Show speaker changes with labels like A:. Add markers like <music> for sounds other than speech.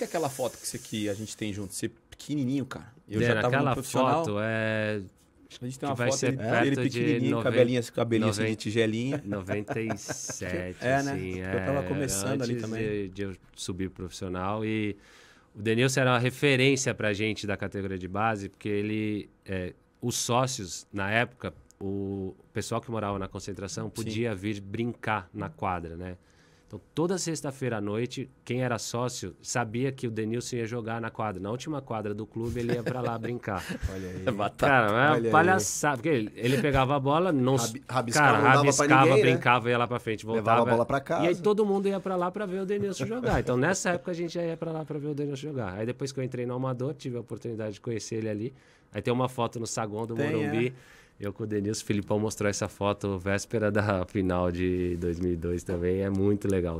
A: que é aquela foto que, você, que a gente tem junto? Você pequenininho, cara.
B: Eu já tava aquela no profissional. foto é...
A: A gente tem uma foto dele, ele pequenininho, 90, cabelinho, cabelinho 90, assim de tigelinha. <laughs>
B: 97,
A: é, né?
B: assim.
A: É, eu tava começando ali também.
B: De, de eu subir profissional e o Denilson era uma referência pra gente da categoria de base, porque ele... É, os sócios, na época, o pessoal que morava na concentração podia Sim. vir brincar na quadra, né? Então, toda sexta-feira à noite, quem era sócio sabia que o Denilson ia jogar na quadra. Na última quadra do clube, ele ia para lá <laughs> brincar.
A: Olha aí.
B: É cara, é palhaçada. Porque ele, ele, pegava a bola, não...
C: Rabi, rabiscava,
B: cara, rabiscava, ninguém, né? brincava, né? ia lá para frente, voltava.
C: Levava a bola para casa.
B: E aí todo mundo ia para lá para ver o Denilson jogar. Então, nessa época, a gente já ia para lá para ver o Denilson jogar. Aí, depois que eu entrei no Amador, tive a oportunidade de conhecer ele ali. Aí tem uma foto no saguão do tem, Morumbi. É eu com o Denilson, Filipão mostrou essa foto véspera da final de 2002 também. É muito legal.